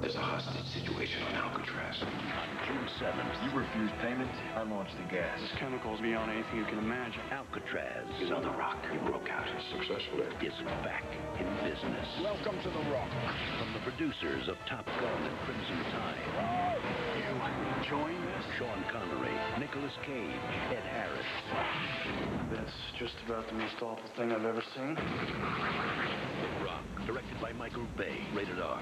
There's a hostage situation on Alcatraz. On June 7th, You refuse payment, I launch the gas. This chemical is beyond anything you can imagine. Alcatraz is on The Rock. He broke out successfully. is eh? back in business. Welcome to the Rock. From the producers of Top Gun and Crimson Tide, You join this? Sean Connery, Nicolas Cage, Ed Harris, That's just about the most awful thing I've ever seen. The Rock, directed by Michael Bay, rated R.